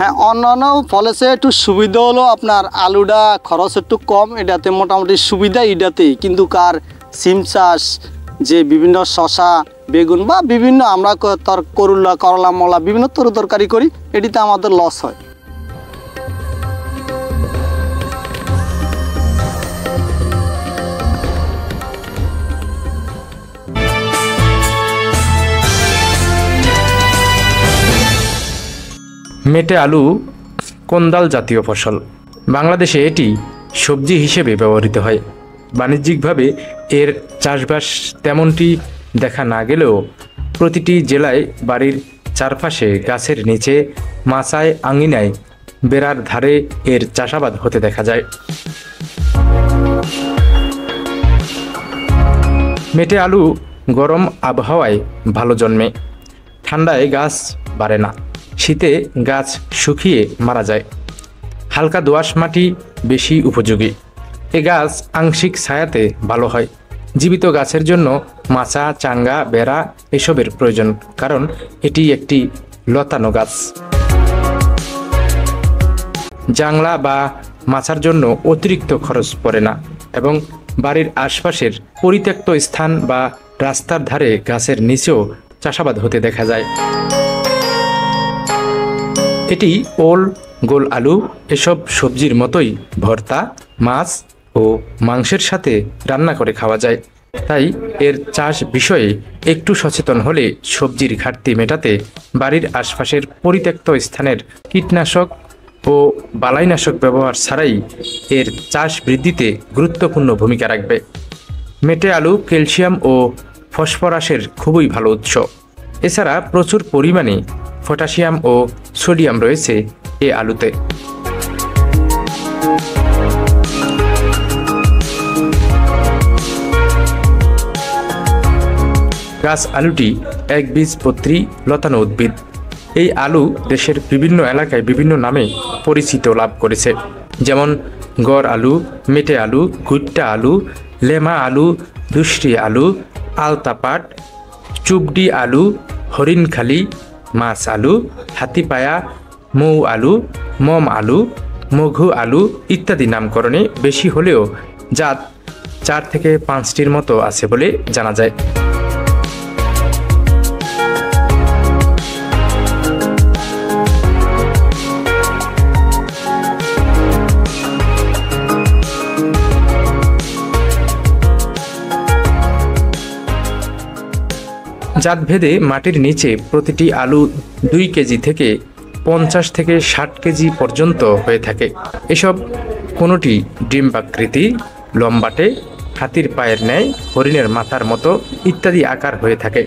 হ্যাঁ অন্যান্য ফলেসে একটু সুবিধা হলো আপনার আলুটা খরচ একটু কম, এটাতে মোটামুটি সুবিধা এটাতেই। কিন্তু কার সিম চাষ, যে বিভিন্ন শশা, বেগুন বা বিভিন্ন আমরা করুলা, করলা, মলা, বিভিন্ন তরু তরকারি করি, এটিতে আমাদের লস হয়। মেটে আলু কোন্দাল জাতীয় ফসল? বাংলাদেশে এটি সবজি হিসেবে ব্যবহৃত হয়। বাণিজ্যিকভাবে এর চাষবাস তেমনটি দেখা না গেলেও প্রতিটি জেলায় বাড়ির চারপাশে গাছের নিচে মাচায় আঙিনায় বেড়ার ধারে এর চাষাবাদ হতে দেখা যায়। মেটে আলু গরম আবহাওয়ায় ভালো জন্মে। ঠান্ডায় গাছ বাড়ে না। শীতে গাছ শুকিয়ে মারা যায়। হালকা দোআঁশ মাটি বেশি উপযোগী। এ গাছ আংশিক ছায়াতে ভালো হয়। জীবিত গাছের জন্য মাচা, চাঙ্গা, বেড়া এসবের প্রয়োজন, কারণ এটি একটি লতানো গাছ। জাংলা বা মাছার জন্য অতিরিক্ত খরচ পড়ে না এবং বাড়ির আশপাশের পরিত্যক্ত স্থান বা রাস্তার ধারে গাছের নিচেও চাষাবাদ হতে দেখা যায়। এটি ওল, গোল আলু এসব সবজির মতোই ভর্তা, মাছ ও মাংসের সাথে রান্না করে খাওয়া যায়। তাই এর চাষ বিষয়ে একটু সচেতন হলে সবজির ঘাটতি মেটাতে বাড়ির আশপাশের পরিত্যক্ত স্থানের কীটনাশক ও বালাইনাশক ব্যবহার ছাড়াই এর চাষ বৃদ্ধিতে গুরুত্বপূর্ণ ভূমিকা রাখবে। মেটে আলু, ক্যালসিয়াম ও ফসফরাসের খুবই ভালো উৎস। এছাড়া প্রচুর পরিমাণে পটাশিয়াম ও সোডিয়াম রয়েছে এ আলুতে। গাছ আলুটি এক একবীজপত্রী লতানো উদ্ভিদ। এই আলু দেশের বিভিন্ন এলাকায় বিভিন্ন নামে পরিচিত লাভ করেছে। যেমন গড় আলু, মেটে আলু, গুট্টা আলু, লেমা আলু, দুষ্টি আলু, আলতাপাট চুবডি আলু, হরিণখালি মাছ আলু হাতিপায়া মৌ আলু, মম আলু, মঘু আলু ইত্যাদি নামকরণে বেশি হলেও জাত চার থেকে পাঁচটির মতো আছে বলে জানা যায়। জাতভেদে মাটির নিচে প্রতিটি আলু দুই কেজি থেকে পঞ্চাশ থেকে ষাট কেজি পর্যন্ত হয়ে থাকে। এসব কোনোটি ডিম্বাকৃতি, লম্বাটে, হাতির পায়ের ন্যায়, হরিণের মাথার মতো ইত্যাদি আকার হয়ে থাকে।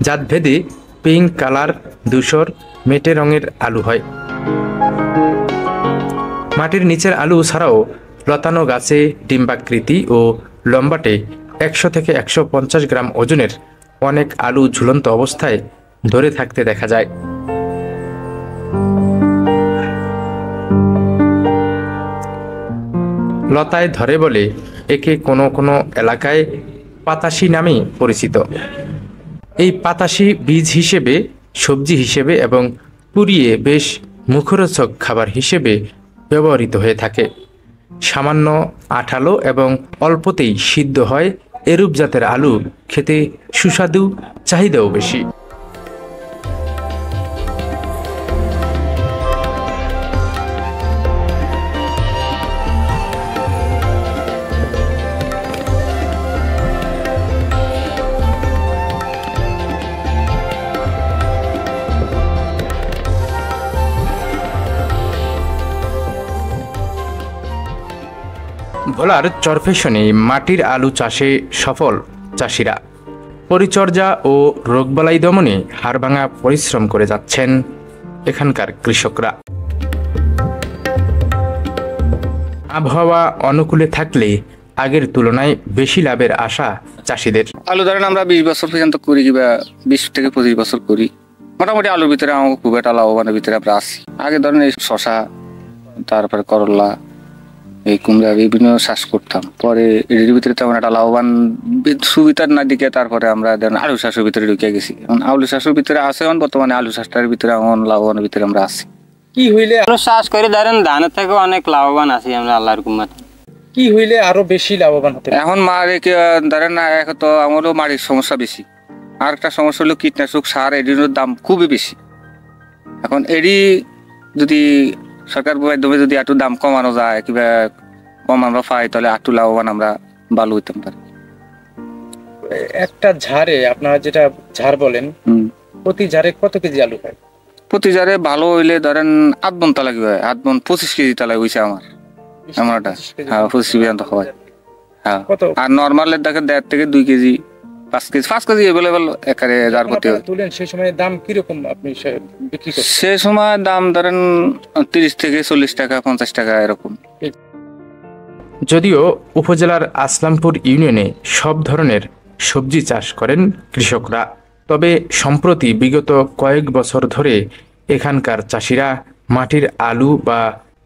জাতভেদে পিঙ্ক কালার, ধূসর, মেটে রঙের আলু হয়। মাটির নিচের আলু ছাড়াও লতানো গাছে ডিম্বাকৃতি ও লম্বাটে একশো থেকে একশো পঞ্চাশ গ্রাম ওজনের অনেক আলু ঝুলন্ত অবস্থায় ধরে থাকতে দেখা যায়। লতায় ধরে বলে, একে কোনো কোনো এলাকায় পাতাশি নামে পরিচিত। এই পাতাশি বীজ হিসেবে, সবজি হিসেবে এবং পুড়িয়ে বেশ মুখরোচক খাবার হিসেবে ব্যবহৃত হয়ে থাকে। সামান্য আঠালো এবং অল্পতেই সিদ্ধ হয় এরূপ জাতের আলু খেতে সুস্বাদু চাহিদাও বেশি। ভোলার চরফেশনে মাটির আলু চাষে সফল চাষিরা। পরিচর্যা ও রোগবালাই দমনে হাড়ভাঙা পরিশ্রম করে যাচ্ছেন এখানকার কৃষকরা। আবহাওয়া অনুকূলে থাকলে আগের তুলনায় বেশি লাভের আশা চাষিদের। আলু ধরেন আমরা বিশ বছর পর্যন্ত করি কিংবা বিশ থেকে পঁচিশ বছর করি। মোটামুটি আলুর ভিতরে খুব একটা লাভবানের ভিতরে আমরা আছি। আগে ধরেন এই শশা তারপরে করলা এই কুমড়া বিভিন্ন চাষ করতাম। পরে এর ভিতরে তেমন একটা লাভবান সুবিধার না দিকে তারপরে আমরা ধরেন আলু চাষের ভিতরে ঢুকে গেছি। এখন আলু চাষের ভিতরে আছে এখন বর্তমানে আলু চাষটার ভিতরে এখন লাভবানের ভিতরে আমরা আছি। কি হইলে আলু চাষ করে ধরেন ধানের থেকে অনেক লাভবান আছি আমরা আল্লাহর কুমার কি হইলে আরও বেশি লাভবান হতে এখন মারে কি ধরেন না এখন তো আমারও মাটির সমস্যা বেশি। আর একটা সমস্যা হলো কীটনাশক সার এটির দাম খুবই বেশি। এখন এরই যদি সরকার মাধ্যমে যদি একটু দাম কমানো যায় কিংবা কম আমরা পাই তাহলে একটু লাভবান আমরা ভালো হইতে পারি। একটা ঝাড়ে আপনারা যেটা ঝাড় বলেন। প্রতি ঝাড়ে কত কেজি আলু হয়? প্রতি ঝাড়ে ভালো হইলে ধরেন আট বন তালা কি হয় আট বন পঁচিশ কেজি তালা হয়েছে আমার। আমারটা হ্যাঁ পঁচিশ কেজি হয়। হ্যাঁ। কত আর নর্মালের দেখে দেড় থেকে দুই কেজি। পাঁচ কেজি পাঁচ কেজি অ্যাভেলেবেল একারে যার প্রতি তুলেন সেই সময় দাম কীরকম আপনি বিক্রি করছেন? সে সময় দাম ধরেন তিরিশ থেকে চল্লিশ টাকা পঞ্চাশ টাকা এরকম। যদিও উপজেলার আসলামপুর ইউনিয়নে সব ধরনের সবজি চাষ করেন কৃষকরা তবে সম্প্রতি বিগত কয়েক বছর ধরে এখানকার চাষিরা মাটির আলু বা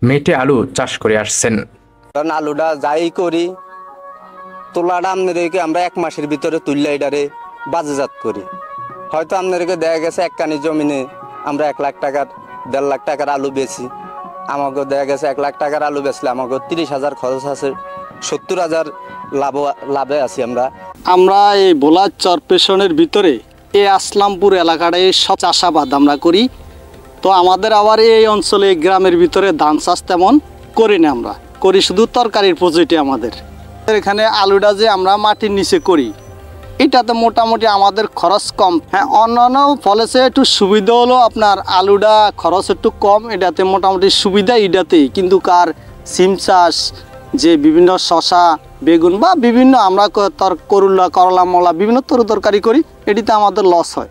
মেটে আলু চাষ করে আসছেন। কারণ আলুটা যাই করি তোলাটা আপনাদেরকে আমরা এক মাসের ভিতরে তুললে এটারে বাজারজাত করি। হয়তো আপনাদেরকে দেখা গেছে এক কানি জমিনে আমরা এক লাখ টাকার, দেড় লাখ টাকার আলু বেচি। আমাকে দেখা গেছে এক লাখ টাকার আলু বেচলে আমাকে তিরিশ হাজার খরচ আছে। সত্তর হাজার লাভ, লাভে আছি আমরা। আমরা এই ভোলার চরপেশনের ভিতরে এই আসলামপুর এলাকাটায় সব চাষাবাদ আমরা করি। তো আমাদের আবার এই অঞ্চলে গ্রামের ভিতরে ধান চাষ তেমন করি না আমরা। করি শুধু তরকারির প্রজেক্টে আমাদের। এখানে আলুটা যে আমরা মাটির নিচে করি, এটাতে মোটামুটি আমাদের খরচ কম। হ্যাঁ অন্যান্য ফলেছে একটু সুবিধা হলো আপনার আলুটা খরচ একটু কম, এটাতে মোটামুটি সুবিধা এটাতেই। কিন্তু কার সিম চাষ, যে বিভিন্ন শশা বেগুন বা বিভিন্ন আমরা তর করুলা, করলা, মলা, বিভিন্ন তরু তরকারি করি, এটিতে আমাদের লস হয়।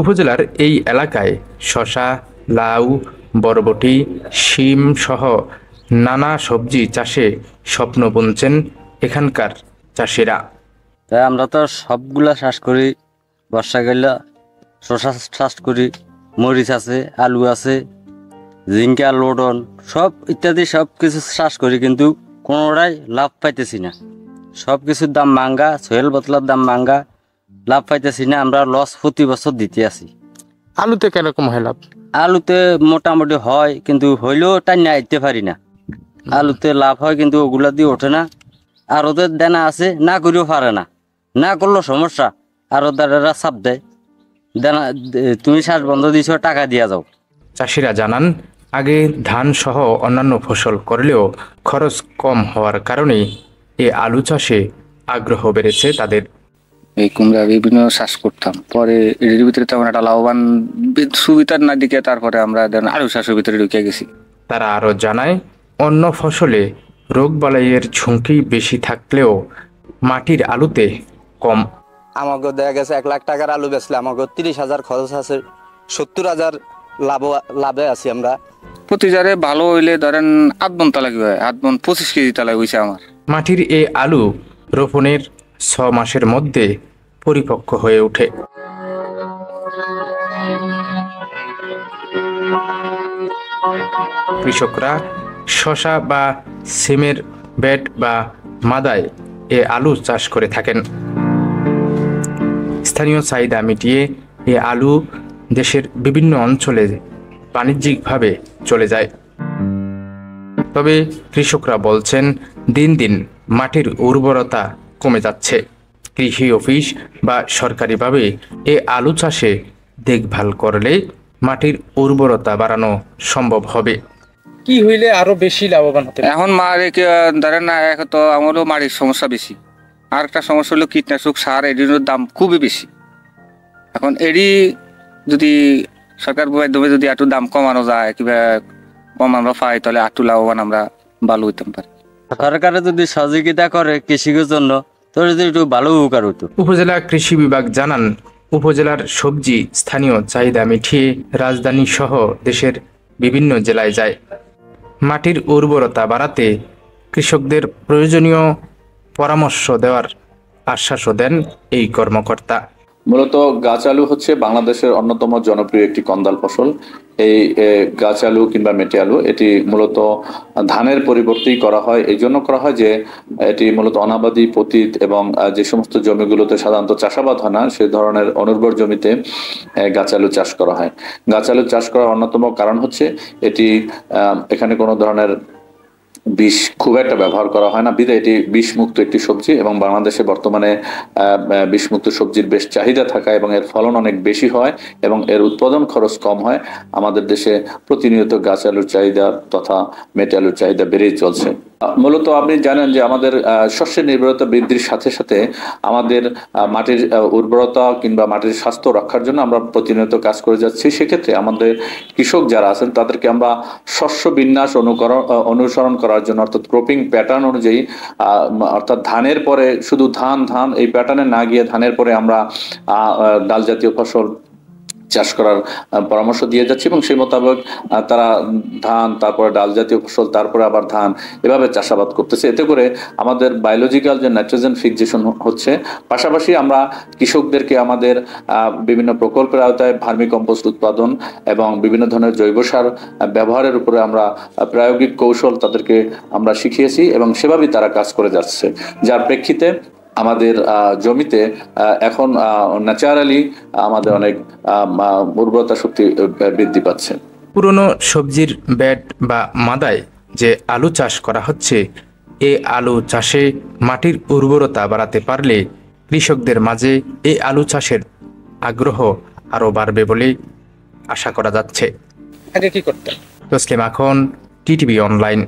উপজেলার এই এলাকায় শশা লাউ, বরবটি, শিম সহ নানা সবজি চাষে স্বপ্ন বুনছেন এখানকার চাষিরা। তাই আমরা তো সবগুলা চাষ করি বর্ষাকালে শশা চাষ করি, মরিচ আছে, আলু আছে জিঙ্কা লোডন সব ইত্যাদি সব কিছু চাষ করি কিন্তু কোনোটাই লাভ পাইতেছি না। সব কিছুর দাম মাঙ্গা সোহেল বোতলার দাম মাঙ্গা লাভ পাইতেছি না, আমরা লস প্রতি বছর দিতে আছি। আলুতে কীরকম হয় লাভ? আলুতে মোটামুটি হয় কিন্তু হইলেও তাই না আইতে পারি না। আলুতে লাভ হয় কিন্তু ওগুলা দিয়ে ওঠে না। আর ওদের দেনা আছে না করেও পারে না। না করলেও সমস্যা আর ওদেরা চাপ দেয়। দেনা তুমি শ্বাস বন্ধ দিছ টাকা দিয়া যাও চাষিরা জানান আগে ধান সহ অন্যান্য ফসল করলেও খরচ কম হওয়ার কারণে এ আলু চাষে আগ্রহ বেড়েছে তাদের। এই কুমড়া বিভিন্ন চাষ করতাম। পরে এর ভিতরে তেমন একটা লাভবান সুবিধার না দিকে তারপরে আমরা ধরেন আলু চাষের ভিতরে ঢুকে গেছি। তারা আরও জানায় অন্য ফসলে রোগবালাইয়ের ঝুঁকি বেশি থাকলেও মাটির আলুতে কম। আমাকে দেখা গেছে এক লাখ টাকার আলু বেচলে আমাকে তিরিশ হাজার খরচ আছে সত্তর হাজার লাভ লাভে আছি আমরা। প্রতি জারে ভালো হইলে ধরেন আট বন তালা কি হয় আট বন পঁচিশ কেজি তালা হয়েছে আমার। মাটির এই আলু রোপণের ছ মাসের মধ্যে পরিপক্ক হয়ে ওঠে। কৃষকরা শশা বা সিমের বেড বা মাদায় এ আলু চাষ করে থাকেন। স্থানীয় চাহিদা মিটিয়ে এ আলু দেশের বিভিন্ন অঞ্চলে বাণিজ্যিকভাবে চলে যায়। তবে কৃষকরা বলছেন, দিন দিন মাটির উর্বরতা কমে যাচ্ছে। কৃষি অফিস বা সরকারিভাবে এ আলু চাষে দেখভাল করলে মাটির উর্বরতা বাড়ানো সম্ভব হবে। কি হইলে আরও বেশি লাভবান হতে এখন মারে ধরেন না এখন তো আমারও মাটির সমস্যা বেশি। আর একটা সমস্যা হলো কীটনাশক সার এটির দাম খুবই বেশি। এখন এরই যদি সরকার মাধ্যমে যদি একটু দাম কমানো যায় কিংবা কম আমরা পাই তাহলে একটু লাভবান আমরা ভালো হইতে পারি। সরকারে যদি সহযোগিতা করে কৃষির জন্য তো যদি একটু ভালো উপকার হতো। উপজেলা কৃষি বিভাগ জানান, উপজেলার সবজি স্থানীয় চাহিদা মিটিয়ে রাজধানী সহ দেশের বিভিন্ন জেলায় যায়। মাটির উর্বরতা বাড়াতে কৃষকদের প্রয়োজনীয় পরামর্শ দেওয়ার আশ্বাসও দেন এই কর্মকর্তা। মূলত গাছ আলু হচ্ছে বাংলাদেশের অন্যতম জনপ্রিয় একটি কন্দাল ফসল। এই গাছ আলু কিংবা মেটে আলু এটি মূলত ধানের পরিবর্তেই করা হয়। এই জন্য করা হয় যে, এটি মূলত অনাবাদি পতিত এবং যে সমস্ত জমিগুলোতে সাধারণত চাষাবাদ হয় না, সে ধরনের অনুর্বর জমিতে গাছ আলু চাষ করা হয়। গাছ আলু চাষ করার অন্যতম কারণ হচ্ছে, এটি এখানে কোনো ধরনের বিষ খুব একটা ব্যবহার করা হয় না। বিধায় এটি বিষমুক্ত একটি সবজি এবং বাংলাদেশে বর্তমানে বিষমুক্ত সবজির বেশ চাহিদা থাকা এবং এর ফলন অনেক বেশি হয় এবং এর উৎপাদন খরচ কম হয়। আমাদের দেশে প্রতিনিয়ত গাছ আলুর চাহিদা তথা মেটে আলুর চাহিদা বেড়েই চলছে। মূলত আপনি জানেন যে আমাদের শস্যের নির্ভরতা বৃদ্ধির সাথে সাথে আমাদের মাটির উর্বরতা কিংবা মাটির স্বাস্থ্য রক্ষার জন্য আমরা প্রতিনিয়ত কাজ করে যাচ্ছি। সেক্ষেত্রে আমাদের কৃষক যারা আছেন, তাদেরকে আমরা শস্য বিন্যাস অনুকরণ অনুসরণ করার জন্য অর্থাৎ ক্রপিং প্যাটার্ন অনুযায়ী অর্থাৎ ধানের পরে শুধু ধান ধান এই প্যাটার্নে না গিয়ে ধানের পরে আমরা ডাল জাতীয় ফসল চাষ করার পরামর্শ দিয়ে যাচ্ছি এবং সেই মোতাবেক তারা ধান, তারপরে ডাল জাতীয় ফসল, তারপরে আবার ধান এভাবে চাষাবাদ করতেছে। এতে করে আমাদের বায়োলজিক্যাল যে নাইট্রোজেন ফিক্সেশন হচ্ছে, পাশাপাশি আমরা কৃষকদেরকে আমাদের বিভিন্ন প্রকল্পের আওতায় ভার্মি কম্পোস্ট উৎপাদন এবং বিভিন্ন ধরনের জৈব সার ব্যবহারের উপরে আমরা প্রায়োগিক কৌশল তাদেরকে আমরা শিখিয়েছি এবং সেভাবেই তারা কাজ করে যাচ্ছে। যার প্রেক্ষিতে আমাদের আহ, জমিতে আহ, এখন ন্যাচারালি আমাদের অনেক উর্বরতা শক্তি বৃদ্ধি পাচ্ছে। পুরনো সবজির ব্যাট বা মাদায় যে আলু চাষ করা হচ্ছে এ আলু চাষে মাটির উর্বরতা বাড়াতে পারলে কৃষকদের মাঝে এই আলু চাষের আগ্রহ আরও বাড়বে বলে আশা করা যাচ্ছে। আগে কি করতেন তসলিম এখন টিটিভি অনলাইন।